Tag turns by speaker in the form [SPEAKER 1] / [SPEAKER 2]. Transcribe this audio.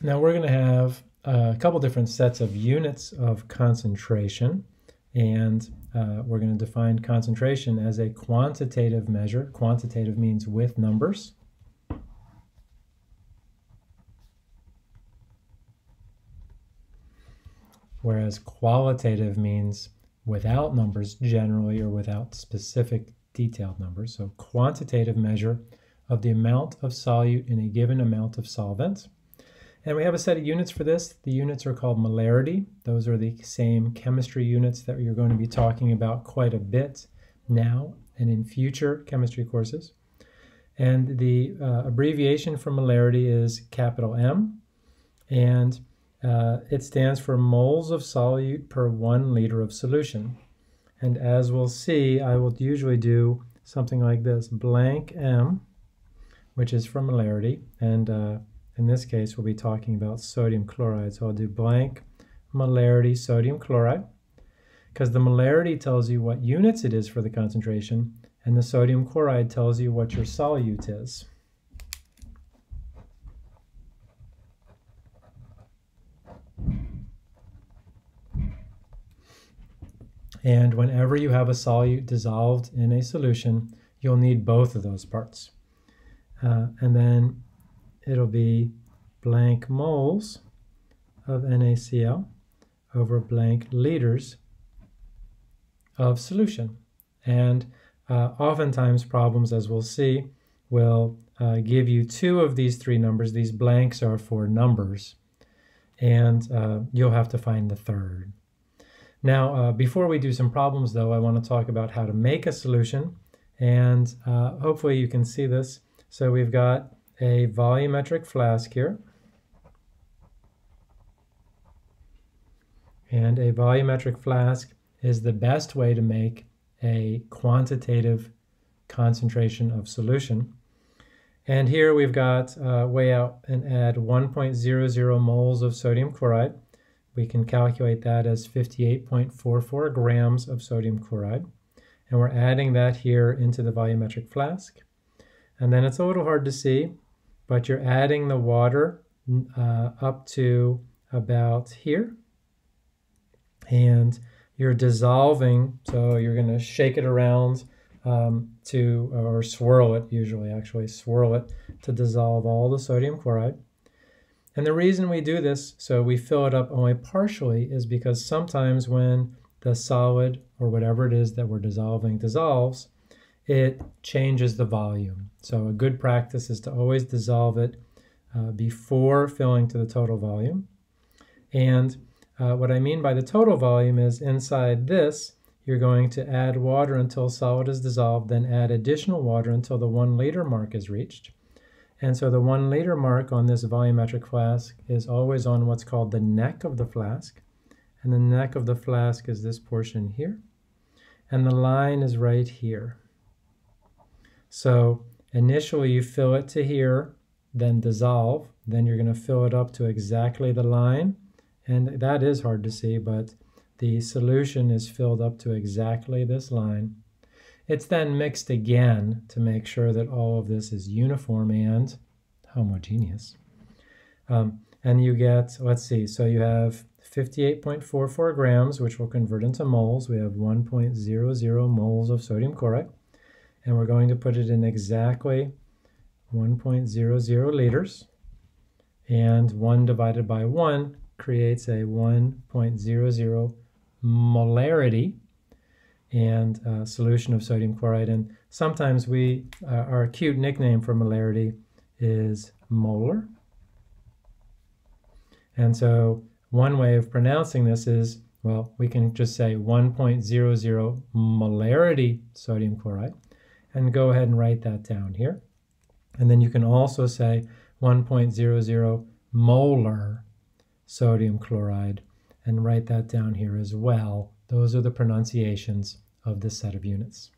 [SPEAKER 1] Now we're going to have a couple different sets of units of concentration and uh, we're going to define concentration as a quantitative measure. Quantitative means with numbers. Whereas qualitative means without numbers generally or without specific detailed numbers. So quantitative measure of the amount of solute in a given amount of solvent. And we have a set of units for this. The units are called molarity. Those are the same chemistry units that you're going to be talking about quite a bit now and in future chemistry courses. And the uh, abbreviation for molarity is capital M. And uh, it stands for moles of solute per one liter of solution. And as we'll see, I will usually do something like this, blank M, which is for molarity. And uh, in this case, we'll be talking about sodium chloride. So I'll do blank molarity sodium chloride because the molarity tells you what units it is for the concentration and the sodium chloride tells you what your solute is. And whenever you have a solute dissolved in a solution, you'll need both of those parts. Uh, and then it'll be blank moles of NaCl over blank liters of solution. And uh, oftentimes problems, as we'll see, will uh, give you two of these three numbers. These blanks are for numbers. And uh, you'll have to find the third. Now, uh, before we do some problems, though, I want to talk about how to make a solution. And uh, hopefully you can see this. So we've got a volumetric flask here. And a volumetric flask is the best way to make a quantitative concentration of solution. And here we've got uh, weigh out and add 1.00 moles of sodium chloride. We can calculate that as 58.44 grams of sodium chloride. And we're adding that here into the volumetric flask. And then it's a little hard to see, but you're adding the water uh, up to about here. And you're dissolving, so you're going to shake it around um, to, or swirl it usually, actually, swirl it to dissolve all the sodium chloride. And the reason we do this, so we fill it up only partially, is because sometimes when the solid or whatever it is that we're dissolving dissolves, it changes the volume. So a good practice is to always dissolve it uh, before filling to the total volume. And uh, what I mean by the total volume is inside this, you're going to add water until solid is dissolved, then add additional water until the one liter mark is reached. And so the one liter mark on this volumetric flask is always on what's called the neck of the flask. And the neck of the flask is this portion here. And the line is right here. So initially you fill it to here, then dissolve. Then you're going to fill it up to exactly the line. And that is hard to see, but the solution is filled up to exactly this line. It's then mixed again to make sure that all of this is uniform and homogeneous. Um, and you get, let's see, so you have 58.44 grams, which will convert into moles. We have 1.00 moles of sodium chloride. And we're going to put it in exactly 1.00 liters. And 1 divided by 1 creates a 1.00 molarity and a solution of sodium chloride. And sometimes we, uh, our cute nickname for molarity is molar. And so one way of pronouncing this is, well, we can just say 1.00 molarity sodium chloride and go ahead and write that down here. And then you can also say 1.00 molar sodium chloride and write that down here as well those are the pronunciations of this set of units.